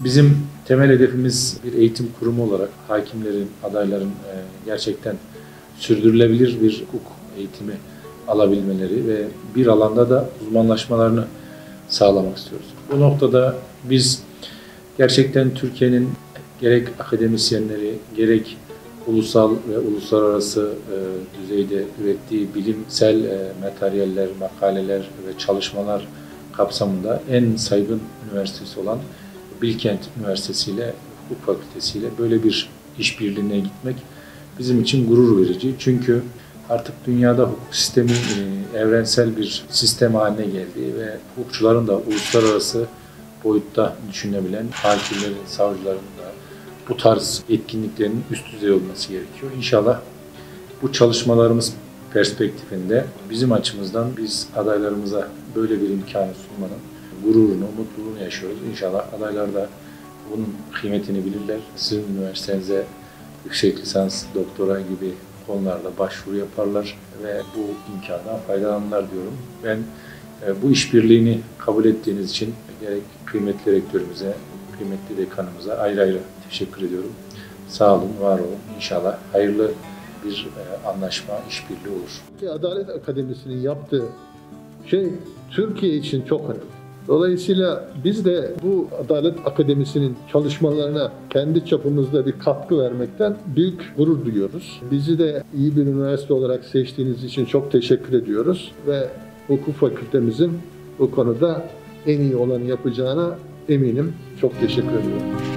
Bizim temel hedefimiz bir eğitim kurumu olarak hakimlerin, adayların e, gerçekten sürdürülebilir bir hukuk eğitimi alabilmeleri ve bir alanda da uzmanlaşmalarını sağlamak istiyoruz. Bu noktada biz gerçekten Türkiye'nin gerek akademisyenleri, gerek ulusal ve uluslararası e, düzeyde ürettiği bilimsel e, materyaller, makaleler ve çalışmalar kapsamında en saygın üniversitesi olan Bilkent Üniversitesi ile Hukuk Fakültesi ile böyle bir işbirliğine gitmek bizim için gurur verici. Çünkü artık dünyada hukuk sistemi e, evrensel bir sistem haline geldi ve hukukçuların da uluslararası boyutta düşünebilen hakimlerin, savcıların da bu tarz etkinliklerin üst düzey olması gerekiyor. İnşallah bu çalışmalarımız perspektifinde bizim açımızdan biz adaylarımıza böyle bir imkanı sunmanın gururunu, mutluluğunu yaşıyoruz. İnşallah adaylar da bunun kıymetini bilirler. Sizin üniversitenize yüksek lisans, doktora gibi konularda başvuru yaparlar ve bu imkandan faydalanırlar diyorum. Ben e, bu işbirliğini kabul ettiğiniz için gerek kıymetli rektörümüze, kıymetli dekanımıza ayrı ayrı teşekkür ediyorum. Sağ olun, var olun. İnşallah hayırlı bir e, anlaşma, işbirliği olur. Adalet Akademisi'nin yaptığı şey Türkiye için çok önemli. Dolayısıyla biz de bu Adalet Akademisi'nin çalışmalarına kendi çapımızda bir katkı vermekten büyük gurur duyuyoruz. Bizi de iyi bir üniversite olarak seçtiğiniz için çok teşekkür ediyoruz ve hukuk fakültemizin bu konuda en iyi olanı yapacağına eminim. Çok teşekkür ediyorum.